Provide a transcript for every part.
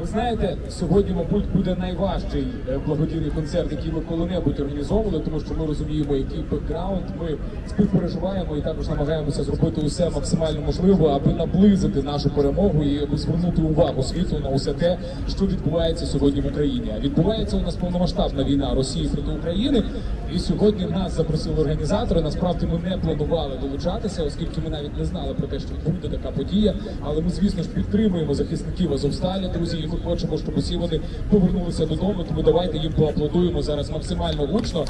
Ви знаєте, сьогодні, мабуть, буде найважчий е, благодійний концерт, який ми коли-небудь організовували, тому що ми розуміємо, який бекграунд. Ми співпереживаємо і також намагаємося зробити усе максимально можливе, аби наблизити нашу перемогу і аби звернути увагу світу на усе те, що відбувається сьогодні в Україні. Відбувається у нас повномасштабна війна Росії проти України. І сьогодні нас запросили організатори. Насправді ми не планували долучатися, оскільки ми навіть не знали про те, що буде така подія. Але ми, звісно ж, підтримуємо захисників Азовсталі, друзі, і ми хочемо, щоб усі вони повернулися додому. Тому давайте їм поаплодуємо зараз максимально гучно.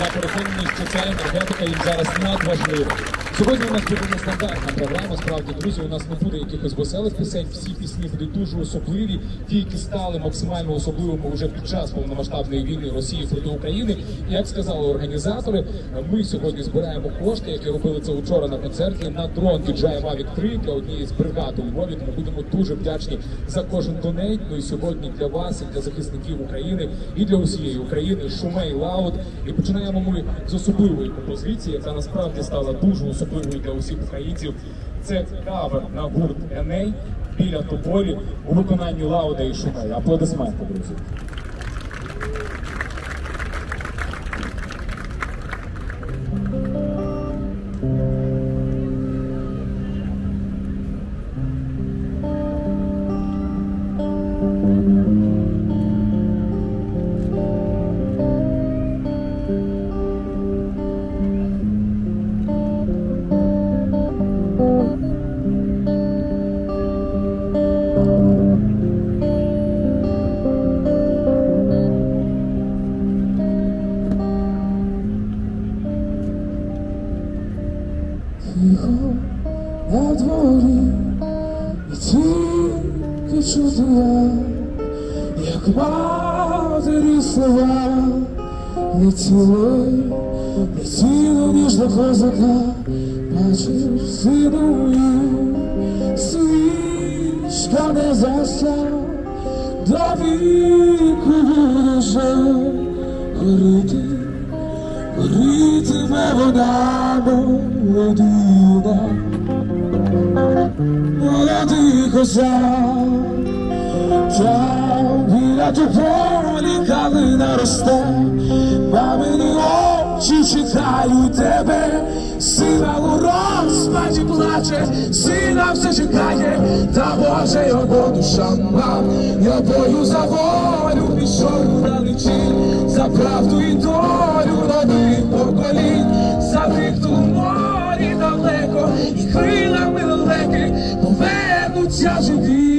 Я переконаний, що ця енергетика їм зараз надважлива. Сьогодні у нас буде нестандартна програма. Справді, друзі, у нас не буде якихось веселих пісень. Всі пісні будуть дуже особливі, ті, які стали максимально особливими вже під час повномасштабної війни Росії проти України. І як сказали організатори, ми сьогодні збираємо кошти, які робили це вчора на концерті на дрон DJI Mavic 3 для однієї з бригад у Львові. Ми будемо дуже вдячні за кожен donate. Ну і сьогодні для вас, і для захисників України, і для усієї України Шумей Лауд. І починаємо ми з особливої композиції, яка насправді стала дуже особливою для усіх українців. Це кавер на гурт Еней Біля тополі у виконанні Лауда і Шумей. Аплодисменти, друзі. Чути як матері слова, не ціле, не ціле ніжно козака, бачиш синою, свічка не заса, до віку вже горіти. Горітиме вона молодина, молодий козак, біля тополі калина росте, мамині очі чекають тебе, сина у розпаді плаче, сина все чекає, та Боже його душа мам, я бою за волю пішов далечі, за правду і долю нових поколінь, за тих, морі далеко, і крилами лелеки повернуться живі.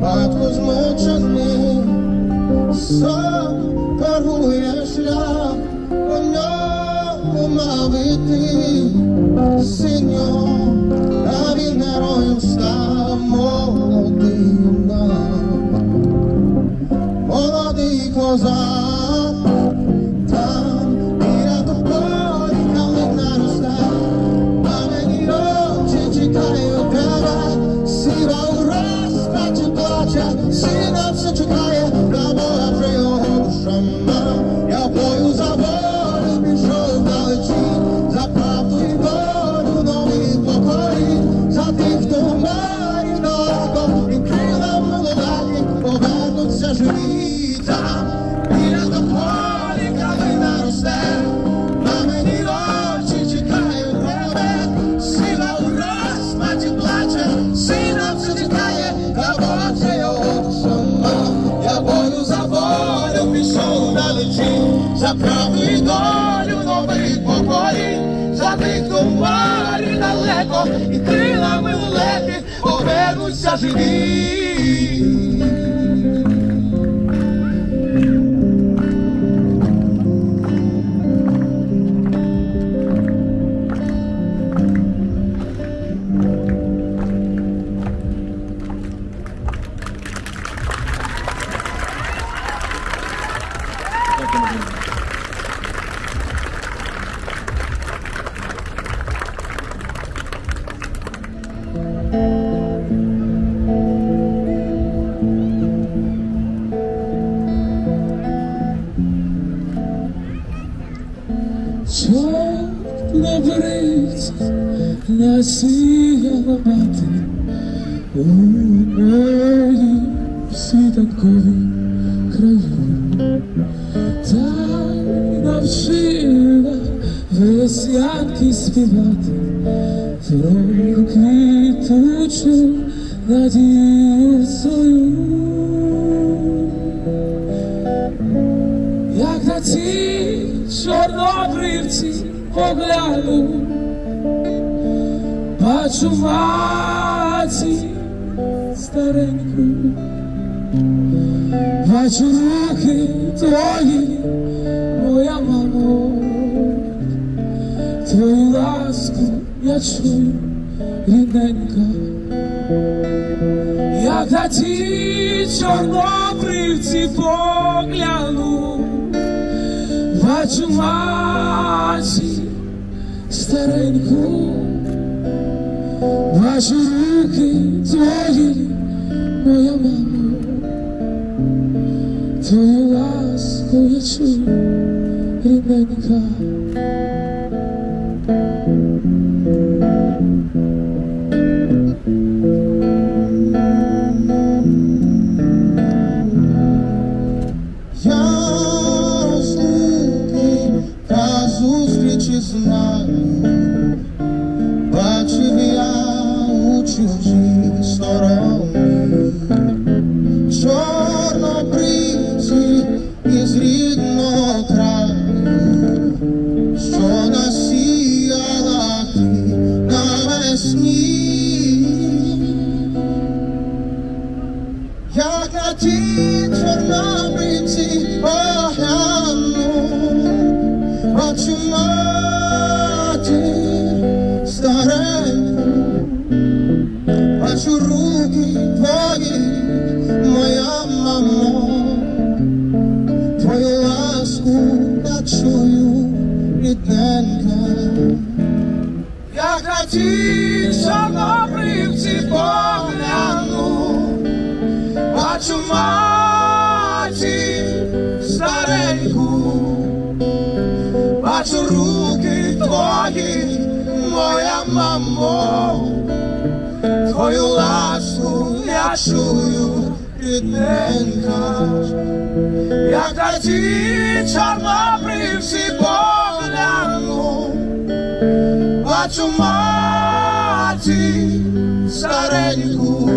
Батько змучений, сам парує шлях, по ньому мав іти синьо, а він героєм став молодим молодий козак, розпачі плаче, сина за правду і долю нових поколінь, за тих, хто в морі далеко, і крилами лелеки повернуться живі. У неї світанкові краї, та навчила веснянки співати, про квітучу надію свою. Як на ці чорнобривці погляну, бачу маті стареньку, руки твої, моя мамо, твою ласку я чую, рідненька, як на ті чорнобривці погляну, бачу маті стареньку, бачу руки у бачу руки твої, моя мамо, твою ласку я чую, рідненька, як на ті чорнобривці погляну, бачу маті стареньку.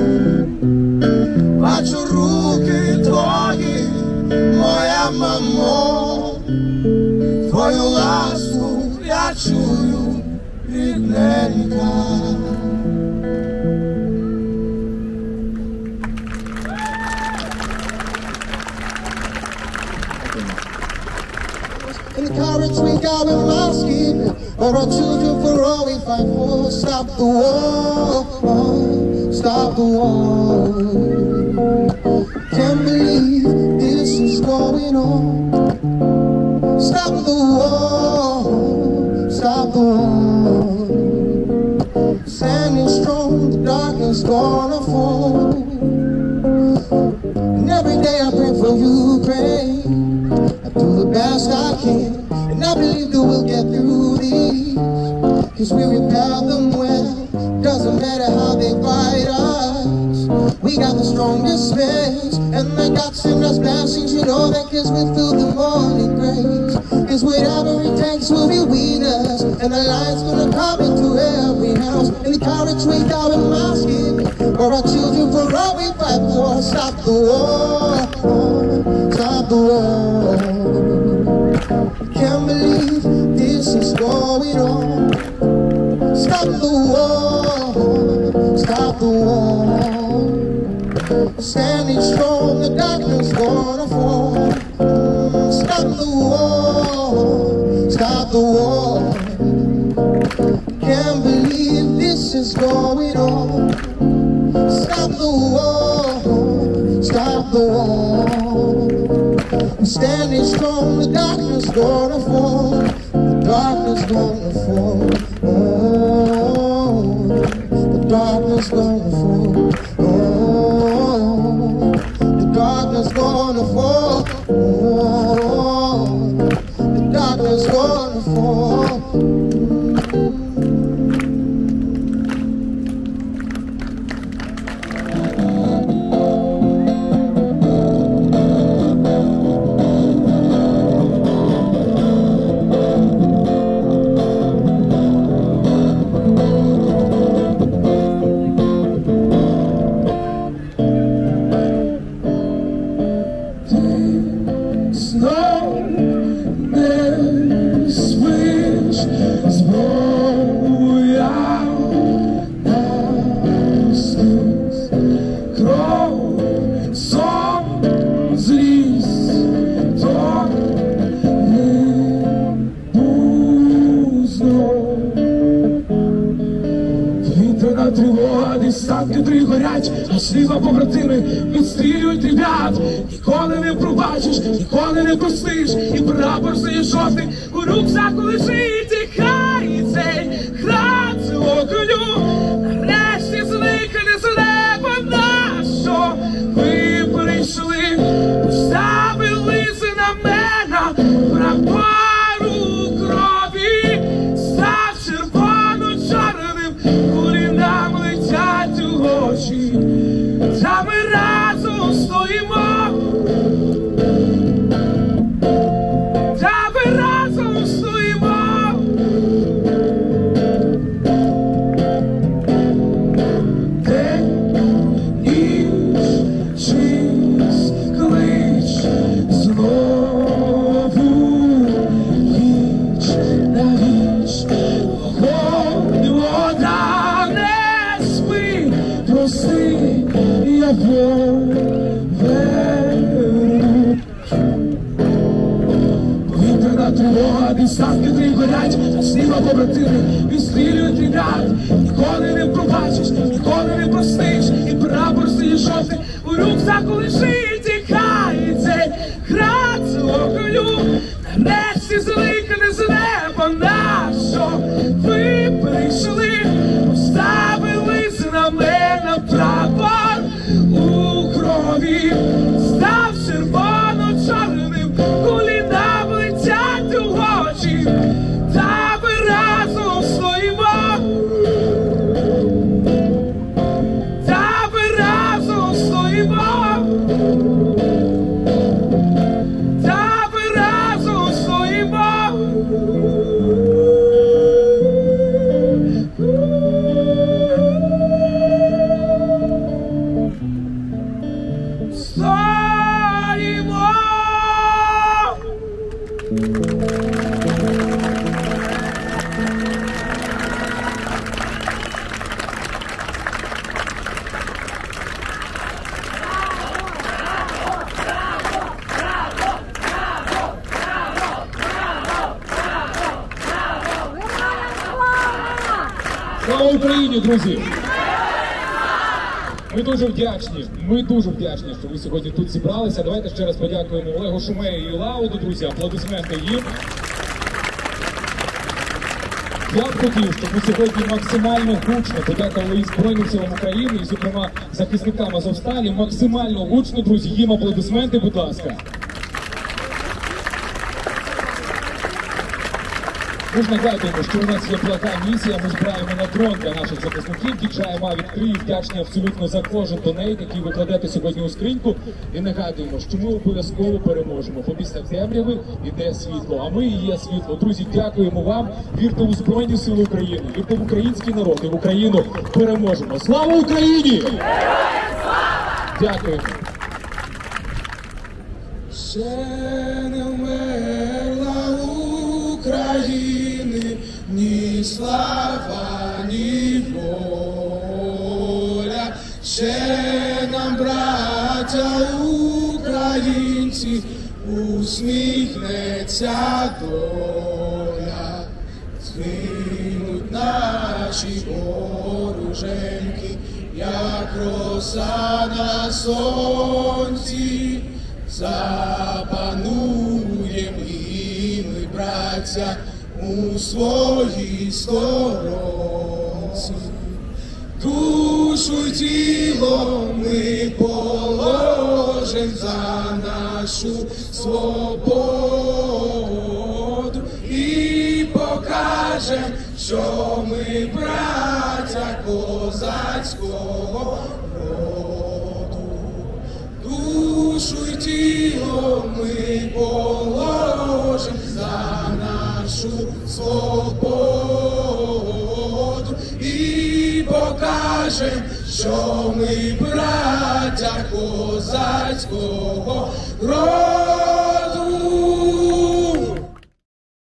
Бачу руки твої, моя мамо, твою ласку я чую, рідненька. In the courage we got with my skin, or our children for all we fight for. Stop the war, stop the war. Can't believe this is going on. The war, stop the. Standing strong, the darkness gonna fall. And every day I pray for Ukraine. I do the best I can, and I believe that we'll get through these. Cause we repel them well, doesn't matter how they fight us. We got the strongest legs, and they got send us blessings, you know that cause we feel the morning grace. Whatever it takes will be winners, and the light's gonna come into every house. And the courage we got in my skin, for our children, for all we fight for. Stop the war, is going on. Stop the war, stop the war. I'm Standing strong, the darkness gonna fall. The darkness gonna fall. Oh, the darkness gonna побратими відстрілюють ребят. Ніколи не пробачиш, ніколи не простиш, і прапор синьо жовтий у рюкзаку лежить, відстрілюють ребят. Ніколи не пробачиш, ніколи не простиш, і прапор синьо жовтий у рюкзаку лежить, Україні, друзі! Ми дуже вдячні. Ми дуже вдячні, що ви сьогодні тут зібралися. Давайте ще раз подякуємо Олегу Шумею і Лауду, друзі. Аплодисменти їм. Я б хотів, щоб ми сьогодні максимально гучно подякували і Збройним силам України, і, зокрема, захисникам Азовсталі. Максимально гучно, друзі, їм аплодисменти, будь ласка. Ми ж нагадуємо, що у нас є плака місія. Ми збираємо на дрон для наших захисників. DJI Mavic 3 вдячні абсолютно за кожен донейт, який ви кладете сьогодні у скриньку. І нагадуємо, що ми обов'язково переможемо. Бо після темряви йде світло. А ми і є світло. Друзі, дякуємо вам. Вірте у Збройні Сили України, вірте в український народ і в Україну переможемо. Слава Україні! Дякуємо. Слава, ні воля. Ще нам, браття українці, усміхнеться доля. Згинуть наші вороженьки, як роса на сонці, запануєм і ми, браття, у своїй сторонці. Душу й тіло ми положим за нашу свободу і покажем, що ми браття козацького роду. Душу й тіло ми положим нашу свободу і покажем, що ми браття козацького роду.